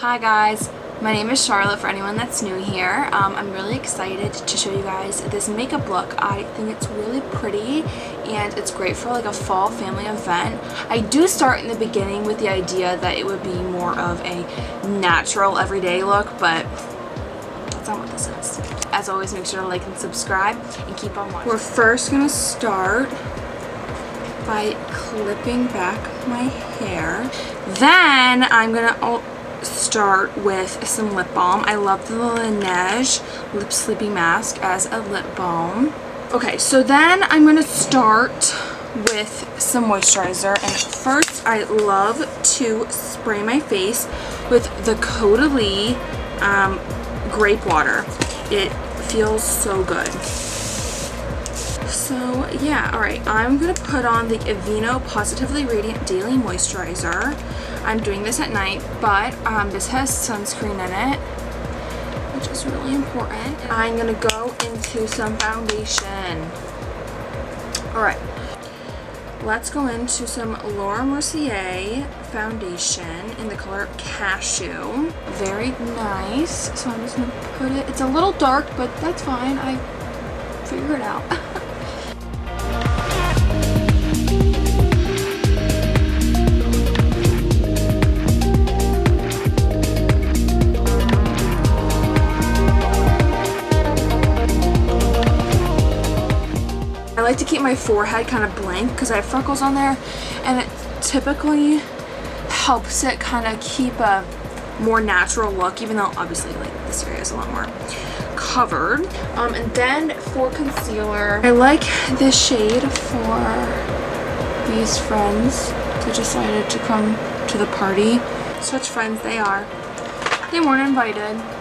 Hi guys, my name is Charlotte for anyone that's new here. Um, I'm really excited to show you guys this makeup look. I think it's really pretty and it's great for like a fall family event. I do start in the beginning with the idea that it would be more of a natural everyday look, but that's not what this is. As always, make sure to like and subscribe and keep on watching. We're first going to start by clipping back my hair. Then I'm going to start with some lip balm. I love the Laneige Lip Sleeping Mask as a lip balm. Okay, so then I'm going to start with some moisturizer. And first, I love to spray my face with the Caudalie um, Grape Water. It feels so good. So yeah, alright, I'm going to put on the Aveeno Positively Radiant Daily Moisturizer. I'm doing this at night, but um, this has sunscreen in it, which is really important. I'm going to go into some foundation. Alright, let's go into some Laura Mercier foundation in the color Cashew. Very nice. So I'm just going to put it, it's a little dark, but that's fine. I figure it out. like to keep my forehead kind of blank because I have freckles on there and it typically helps it kind of keep a more natural look even though obviously like this area is a lot more covered. Um, and then for concealer, I like this shade for these friends that decided to come to the party. Such friends they are. They weren't invited.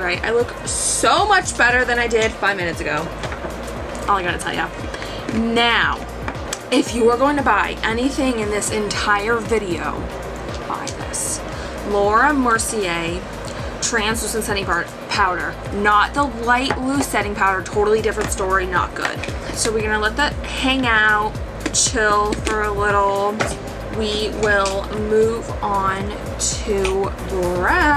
Right? I look so much better than I did five minutes ago. All I gotta tell you. Now, if you are going to buy anything in this entire video, buy this. Laura Mercier translucent setting powder. Not the light loose setting powder, totally different story, not good. So we're gonna let that hang out, chill for a little we will move on to brows.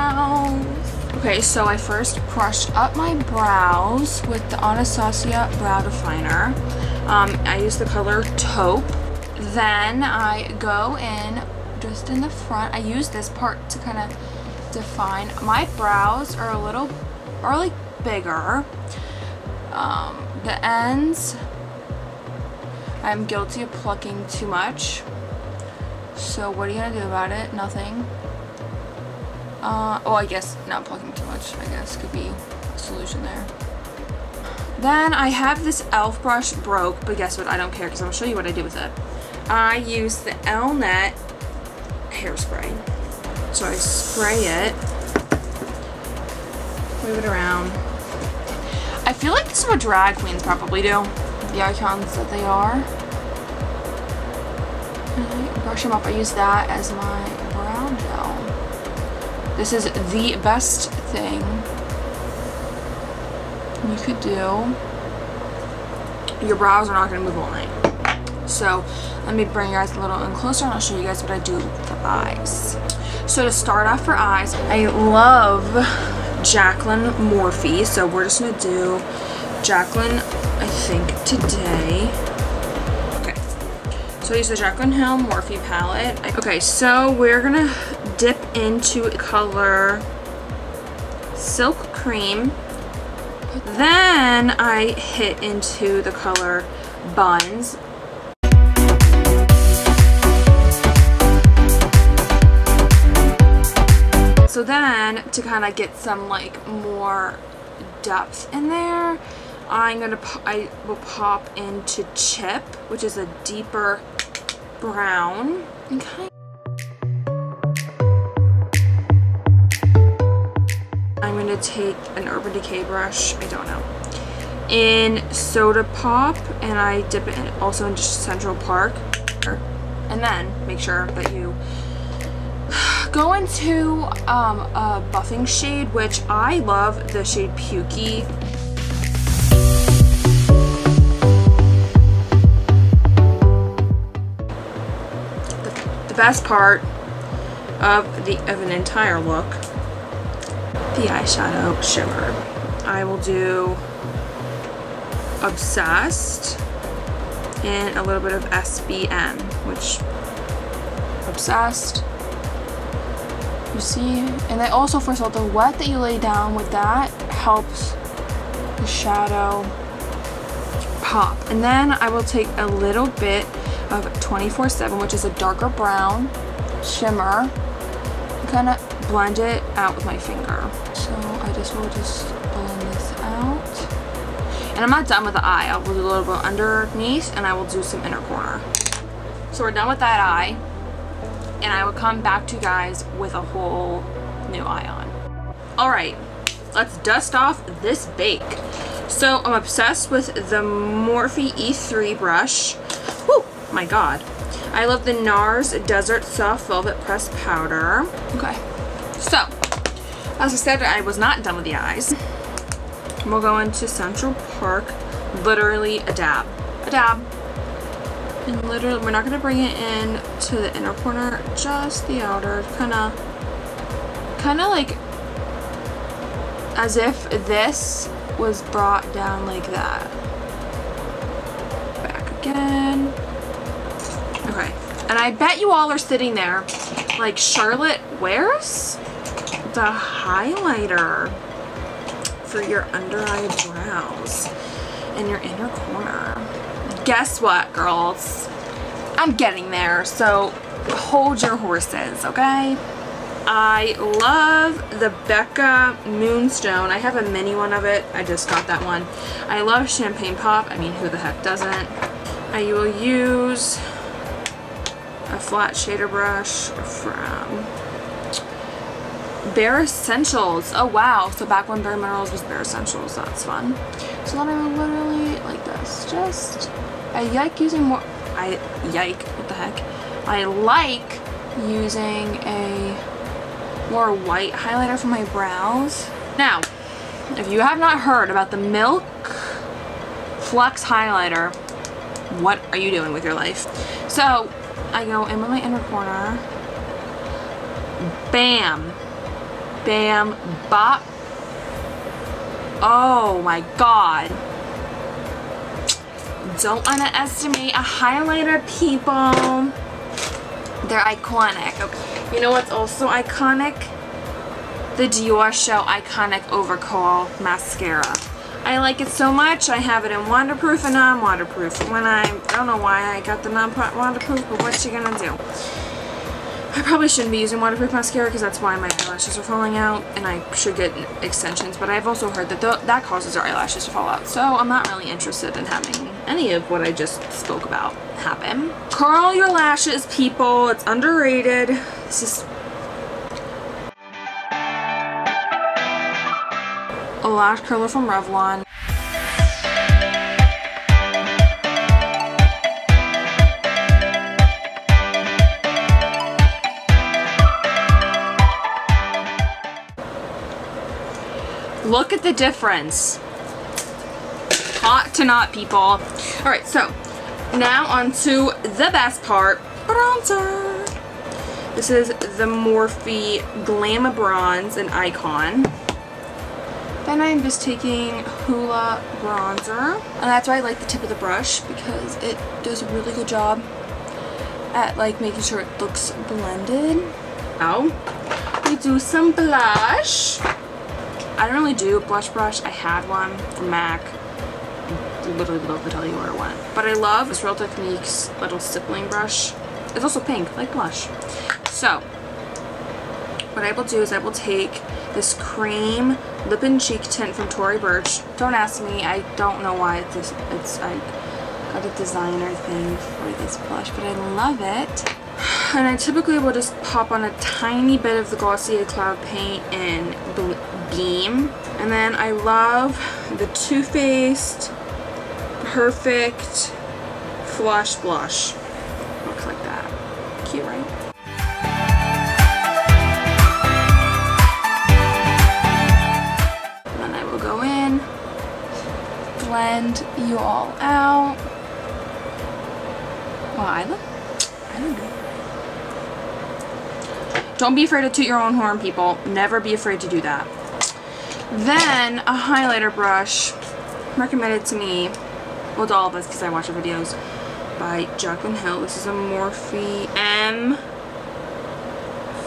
Okay, so I first brushed up my brows with the Anastasia Brow Definer. Um, I use the color Taupe. Then I go in just in the front. I use this part to kind of define. My brows are a little, are like bigger. Um, the ends, I'm guilty of plucking too much. So what are you gonna do about it? Nothing. Uh, oh, I guess not plucking too much, I guess, could be a solution there. Then I have this e.l.f. brush broke, but guess what? I don't care because I'm gonna show you what I did with it. I use the Elnet hairspray. So I spray it, move it around. I feel like this is what drag queens probably do, the icons that they are And I brush them up. I use that as my. This is the best thing you could do. Your brows are not going to move all night. So let me bring you guys a little in closer and I'll show you guys what I do for eyes. So to start off for eyes, I love Jaclyn Morphe. So we're just going to do Jaclyn, I think, today. Okay. So I use the Jaclyn Hill Morphe palette. Okay, so we're gonna dip into color Silk Cream. Then I hit into the color Buns. So then, to kind of get some like more depth in there, I'm gonna, I will pop into Chip, which is a deeper brown and kind going to take an Urban Decay brush, I don't know, in Soda Pop and I dip it also in Central Park. And then make sure that you go into um, a buffing shade, which I love the shade Pukey. The, the best part of the of an entire look, the eyeshadow shimmer. I will do Obsessed and a little bit of SBN, which Obsessed. You see? And I also, first of all, the wet that you lay down with that helps the shadow pop. And then I will take a little bit of 24-7, which is a darker brown shimmer, kind of blend it out with my finger. So I just will just blend this out. And I'm not done with the eye. I will do a little bit underneath and I will do some inner corner. So we're done with that eye. And I will come back to you guys with a whole new eye on. Alright, let's dust off this bake. So I'm obsessed with the Morphe E3 brush. Woo, my god. I love the NARS Desert Soft Velvet Pressed Powder. Okay, so as I said, I was not done with the eyes. We'll go into Central Park, literally a dab. A dab. And literally, we're not to bring it in to the inner corner, just the outer. Kind of, kind of like as if this was brought down like that. Back again. Okay. And I bet you all are sitting there like, Charlotte, where's the highlighter? for your under eye brows and your inner corner. Guess what, girls? I'm getting there, so hold your horses, okay? I love the Becca Moonstone. I have a mini one of it. I just got that one. I love Champagne Pop. I mean, who the heck doesn't? I will use a flat shader brush from Bare Escentuals. Oh wow. So back when Bare Minerals was Bare Escentuals. That's fun. So then I literally like this. Just I like using more I yike, what the heck? I like using a more white highlighter for my brows. Now, if you have not heard about the Milk Flex highlighter, what are you doing with your life? So, I go in with my inner corner. Bam! Bam. Bop. Oh my god. Don't underestimate a highlighter, people. They're iconic. You know what's also iconic? The Dior Show Iconic Overcurl Mascara. I like it so much, I have it in waterproof and non-waterproof. When I, I don't know why I got the non-waterproof, but what you gonna do? I probably shouldn't be using waterproof mascara because that's why my eyelashes are falling out and I should get extensions but I've also heard that th that causes our eyelashes to fall out so I'm not really interested in having any of what I just spoke about happen. Curl your lashes people, it's underrated. This is a lash curler from Revlon. Look at the difference. Hot to not, people. All right, so now on to the best part, bronzer. This is the Morphe Glamabronze and Icon. Then I'm just taking Hoola Bronzer. And that's why I like the tip of the brush because it does a really good job at like making sure it looks blended. Now, we do some blush. I don't really do a blush brush. I had one from MAC. I literally love to tell you where it went. But I love this Real Techniques little stippling brush. It's also pink, like blush. So, what I will do is I will take this cream lip and cheek tint from Tory Burch. Don't ask me. I don't know why it's, it's I got a designer thing for this blush, but I love it. And I typically will just pop on a tiny bit of the Glossier Cloud Paint in Beam. And then I love the Too Faced Perfect Flush Blush. Looks like that. Cute, right? then I will go in, blend you all out. Wow, I look, I look good. Don't be afraid to toot your own horn, people. Never be afraid to do that. Then, a highlighter brush recommended to me, well to all of us because I watch the videos, by Jaclyn Hill. This is a Morphe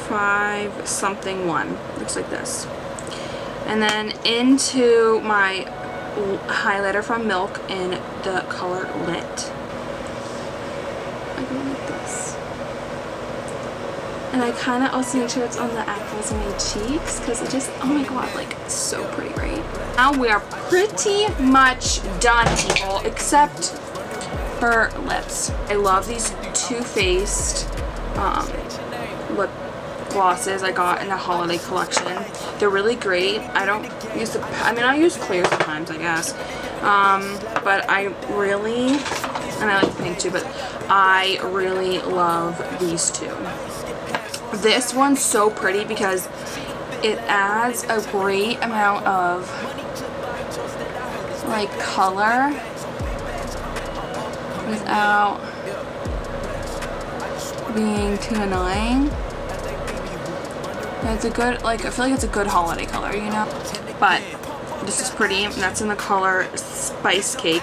M5 something one. Looks like this. And then into my highlighter from Milk in the color Lit. I go like this. And I kind of also make sure it's on the apples of my cheeks because it just, oh my god, like so pretty, right? Now we are pretty much done, people, except for lips. I love these Too Faced um, lip glosses I got in the holiday collection. They're really great. I don't use the, I mean I use clear sometimes I guess. Um, but I really, and I like pink too, but I really love these two. This one's so pretty because it adds a great amount of like color without being too annoying. It's a good, like, I feel like it's a good holiday color, you know? But this is pretty, and that's in the color Spice Cake.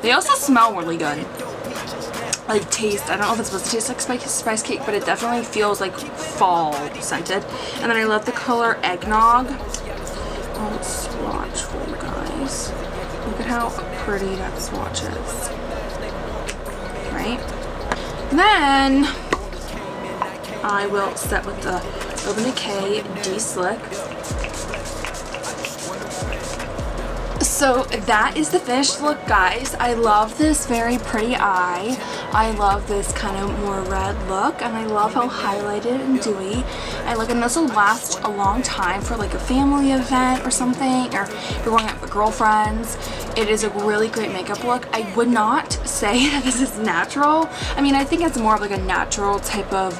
They also smell really good like taste. I don't know if it's supposed to taste like spice, spice cake, but it definitely feels like fall scented. And then I love the color Eggnog. Oh, swatch for you guys. Look at how pretty that swatch is. Right? Then I will set with the Urban Decay De-Slick. So that is the finished look, guys. I love this very pretty eye. I love this kind of more red look, and I love how highlighted and dewy. I look, and this will last a long time for like a family event or something, or you're going out with girlfriends. It is a really great makeup look. I would not say that this is natural. I mean, I think it's more of like a natural type of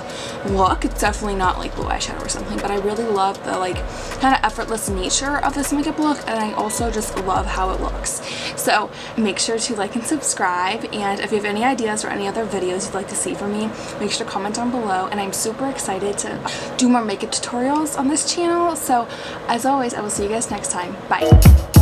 look. It's definitely not like blue eyeshadow or something, but I really love the like kind of effortless nature of this makeup look, and I also just love how it looks. So make sure to like and subscribe, and if you have any ideas or any other videos you'd like to see from me, make sure to comment down below, and I'm super excited to do more makeup tutorials on this channel. So as always, I will see you guys next time. Bye.